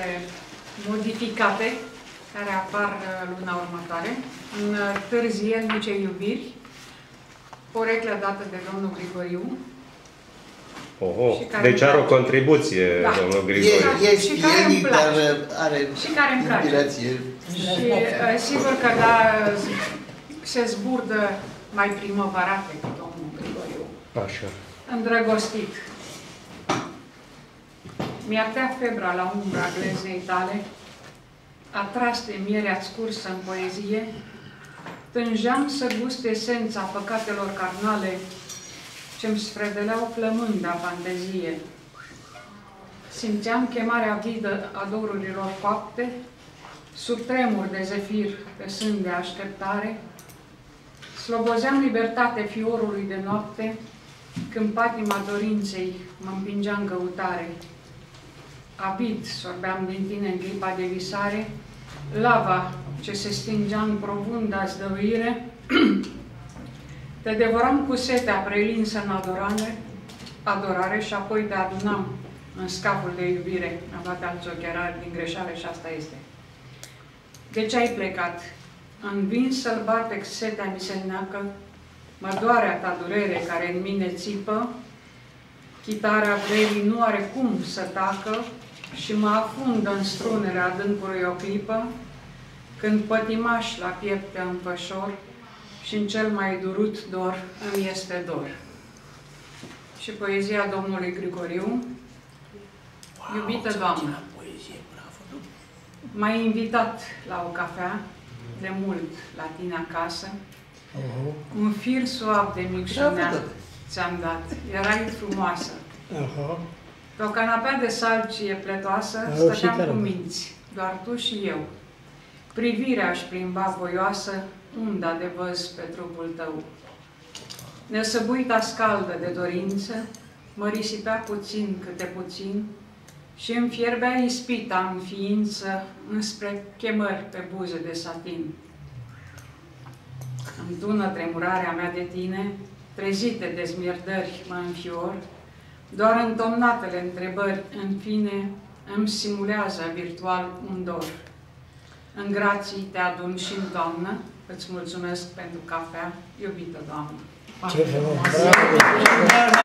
cele modificate care apar uh, luna următoare. În uh, târzielnice iubiri, poreclă dată de domnul Grigoriu. Oho, Și care deci îmi are o place. contribuție, Da. domnul E, Grigore. e Și care îmi stilenic, dar place. are Și care îmi place. inspirație. Și uh, sigur că da, se zburdă mai primăvarate cu domnul Grigoriu. Așa. Îndrăgostit. Mi-a tăiat febra la umbra glezei tale, atras de mierea scursă în poezie, tânjeam să gust esența păcatelor carnale ce-mi sfredeleau flămânda fantezie. Simțeam chemarea vidă a dorurilor coapte, sub tremur de zefir pe sân de așteptare, slobozeam libertate fiorului de noapte, când patima dorinței mă împingea în căutare. Abit sorbeam din tine în clipa de visare, lava ce se stingea în profunda zdăuire, te devoram cu setea prelinsă în adorare, adorare și apoi te adunam în scapul de iubire. Am luat alți ochelari din greșeală și asta este. De ce ai plecat? În vin sălbatec setea mi se neacă, mă doare a ta durere care în mine țipă, chitara verii nu are cum să tacă și mă afundă în strunele adâncului o clipă, când pătimaș la piept te înfășor și în cel mai durut dor îmi este dor. Și poezia domnului Grigoriu, Iubită Doamnă, m-ai invitat la o cafea de mult la tine acasă, Aha, un fir suav de micșunea Bravo, ți-am dat. Erai frumoasă. aha. Pe o canapea de salcie pletoasă Au și stăteam care cu nu. minți, doar tu și eu. Privirea își plimba voioasă unda de văz pe trupul tău. Nesăbuita scaldă de dorință, mă risipea puțin câte puțin și îmi fierbea ispita în ființă înspre chemări pe buze de satin. Îmi tună tremurarea mea de tine, trezite de zmierdări mă înfior, doar întomnatele întrebări, în fine, îmi simulează virtual un dor. În grații te adun și în toamnă, îți mulțumesc pentru cafea, iubită Doamnă. Ce frumos! Bravo!